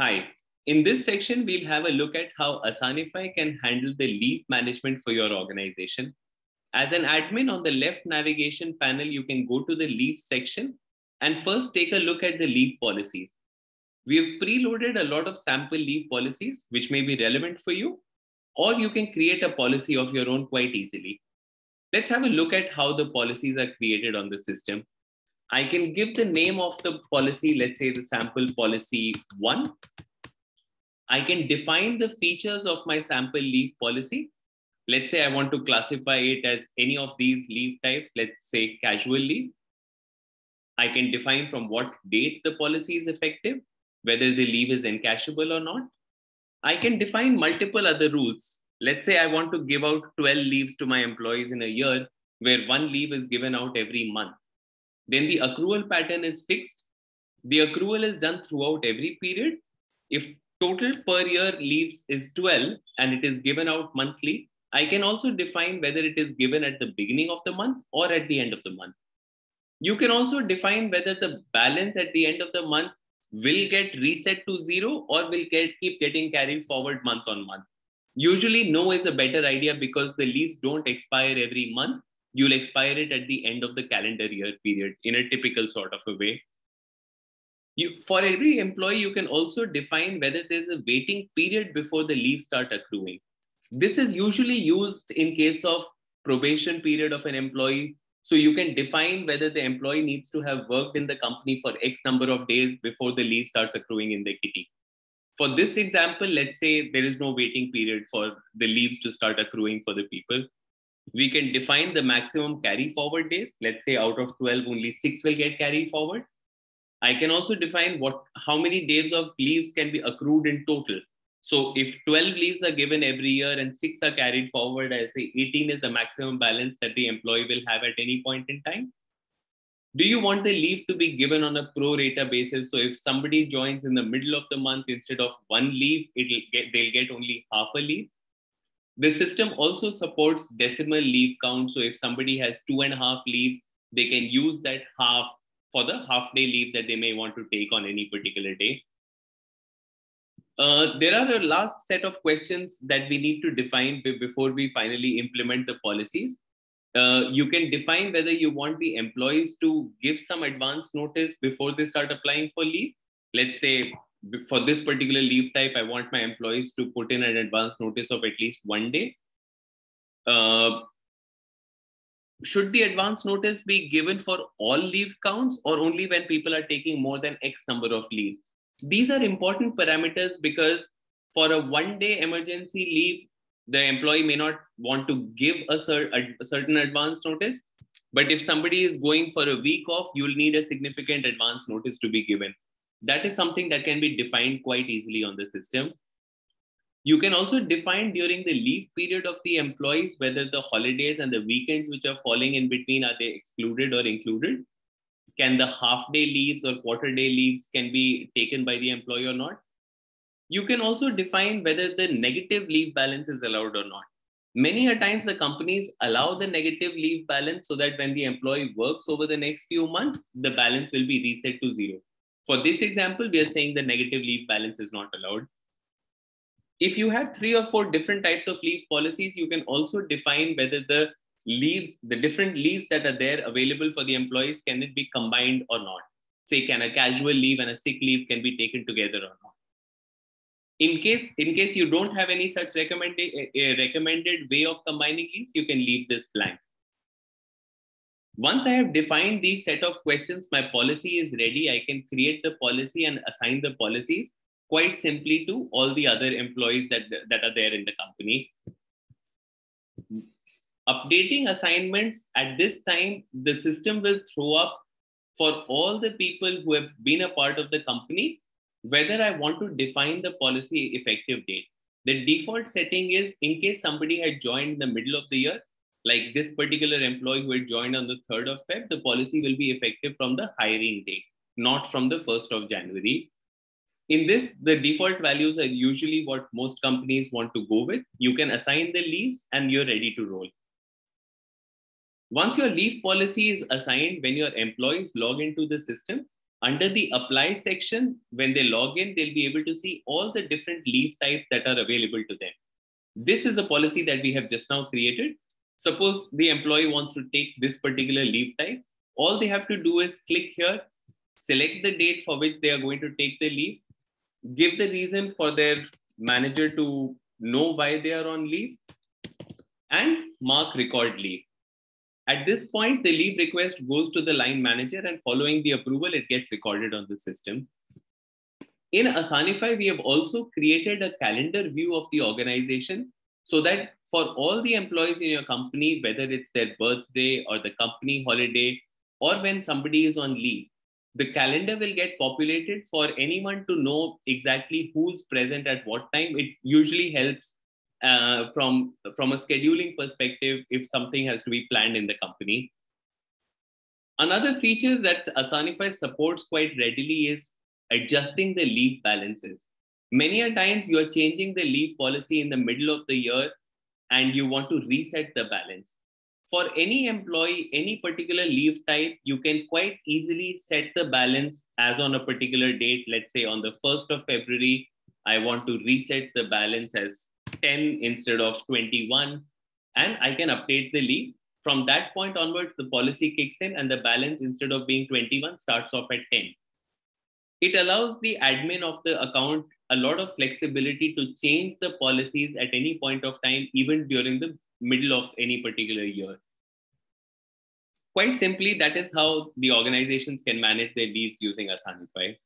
Hi, in this section, we'll have a look at how Asanify can handle the leave management for your organization. As an admin on the left navigation panel, you can go to the leave section and first take a look at the leave policies. We have preloaded a lot of sample leave policies, which may be relevant for you, or you can create a policy of your own quite easily. Let's have a look at how the policies are created on the system. I can give the name of the policy, let's say the sample policy one. I can define the features of my sample leave policy. Let's say I want to classify it as any of these leave types, let's say casual leave. I can define from what date the policy is effective, whether the leave is encashable or not. I can define multiple other rules. Let's say I want to give out 12 leaves to my employees in a year, where one leave is given out every month. Then the accrual pattern is fixed. The accrual is done throughout every period. If total per year leaves is 12 and it is given out monthly, I can also define whether it is given at the beginning of the month or at the end of the month. You can also define whether the balance at the end of the month will get reset to zero or will get, keep getting carried forward month on month. Usually, no is a better idea because the leaves don't expire every month. You'll expire it at the end of the calendar year period in a typical sort of a way. You, for every employee, you can also define whether there's a waiting period before the leaves start accruing. This is usually used in case of probation period of an employee so you can define whether the employee needs to have worked in the company for X number of days before the leave starts accruing in the kitty. For this example, let's say there is no waiting period for the leaves to start accruing for the people. We can define the maximum carry forward days. Let's say out of 12, only six will get carried forward. I can also define what how many days of leaves can be accrued in total. So if 12 leaves are given every year and six are carried forward, I say 18 is the maximum balance that the employee will have at any point in time. Do you want the leave to be given on a pro rata basis? So if somebody joins in the middle of the month, instead of one leave, it'll get they'll get only half a leave. The system also supports decimal leave count. So if somebody has two and a half leaves, they can use that half for the half day leave that they may want to take on any particular day. Uh, there are a last set of questions that we need to define before we finally implement the policies. Uh, you can define whether you want the employees to give some advance notice before they start applying for leave. Let's say for this particular leave type, I want my employees to put in an advance notice of at least one day. Uh, should the advance notice be given for all leave counts or only when people are taking more than X number of leaves? These are important parameters because for a one day emergency leave, the employee may not want to give a, cer- a certain advance notice. But if somebody is going for a week off, you'll need a significant advance notice to be given. That is something that can be defined quite easily on the system. You can also define during the leave period of the employees whether the holidays and the weekends which are falling in between are they excluded or included? Can the half day leaves or quarter day leaves can be taken by the employee or not? You can also define whether the negative leave balance is allowed or not. Many a times the companies allow the negative leave balance so that when the employee works over the next few months the balance will be reset to zero for this example we are saying the negative leave balance is not allowed if you have three or four different types of leave policies you can also define whether the leaves, the different leaves that are there available for the employees, can it be combined or not? Say, can a casual leave and a sick leave can be taken together or not? In case, in case you don't have any such recommended, uh, recommended way of combining leaves, you can leave this blank. Once I have defined these set of questions, my policy is ready. I can create the policy and assign the policies quite simply to all the other employees that, that are there in the company updating assignments at this time, the system will throw up for all the people who have been a part of the company, whether I want to define the policy effective date. The default setting is in case somebody had joined in the middle of the year, like this particular employee who had joined on the 3rd of Feb, the policy will be effective from the hiring date, not from the 1st of January. In this, the default values are usually what most companies want to go with. You can assign the leaves and you're ready to roll. Once your leave policy is assigned, when your employees log into the system, Under the apply section, when they log in, they'll be able to see all the different leave types that are available to them. This is the policy that we have just now created. Suppose the employee wants to take this particular leave type. All they have to do is click here, select the date for which they are going to take the leave, give the reason for their manager to know why they are on leave, and mark record leave. At this point, the leave request goes to the line manager and following the approval, it gets recorded on the system. In Asanify, we have also created a calendar view of the organization so that for all the employees in your company, whether it's their birthday or the company holiday, or when somebody is on leave, the calendar will get populated for anyone to know exactly who's present at what time. It usually helps uh, from, from a scheduling perspective if something has to be planned in the company. Another feature that Asanify supports quite readily is adjusting the leave balances. Many a times you are changing the leave policy in the middle of the year and you want to reset the balance. For any employee, any particular leave type, you can quite easily set the balance as on a particular date. Let's say on the 1st of February, I want to reset the balance as 10 instead of 21, and I can update the leave. From that point onwards, the policy kicks in and the balance instead of being 21 starts off at 10. It allows the admin of the account a lot of flexibility to change the policies at any point of time, even during the middle of any particular year. Quite simply, that is how the organizations can manage their leaves using Asanify.